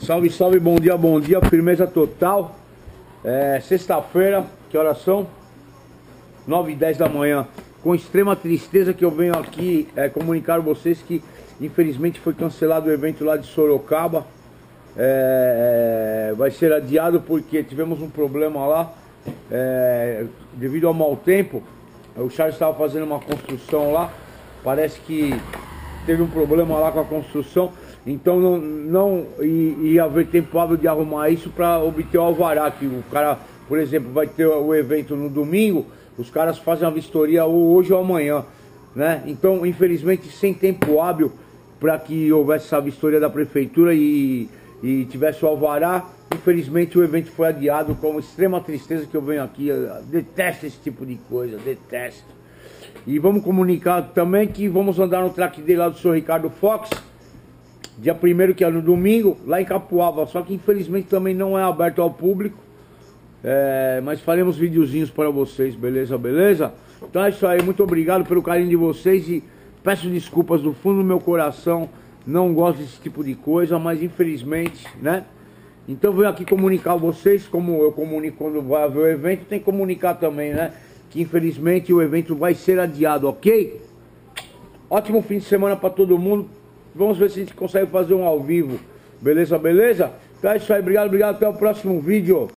Salve, salve, bom dia, bom dia, firmeza total. É, Sexta-feira, que horas são? 9 e 10 da manhã. Com extrema tristeza que eu venho aqui é, comunicar vocês que infelizmente foi cancelado o evento lá de Sorocaba. É, é vai ser adiado porque tivemos um problema lá. É, devido ao mau tempo, o Charles estava fazendo uma construção lá. Parece que teve um problema lá com a construção então não, não ia haver tempo hábil de arrumar isso para obter o alvará, que o cara, por exemplo, vai ter o evento no domingo, os caras fazem a vistoria hoje ou amanhã, né? Então, infelizmente, sem tempo hábil para que houvesse essa vistoria da prefeitura e, e tivesse o alvará, infelizmente o evento foi adiado com extrema tristeza que eu venho aqui, eu detesto esse tipo de coisa, detesto. E vamos comunicar também que vamos andar no track dele lá do senhor Ricardo Fox, dia 1 que é no domingo, lá em Capuava. Só que infelizmente também não é aberto ao público. É, mas faremos videozinhos para vocês, beleza, beleza? Então é isso aí, muito obrigado pelo carinho de vocês e peço desculpas do fundo do meu coração. Não gosto desse tipo de coisa, mas infelizmente, né? Então venho aqui comunicar a vocês, como eu comunico quando vai haver o evento, tem que comunicar também, né? Que infelizmente o evento vai ser adiado, ok? Ótimo fim de semana para todo mundo. Vamos ver se a gente consegue fazer um ao vivo. Beleza, beleza? Então é isso aí. Obrigado, obrigado. Até o próximo vídeo.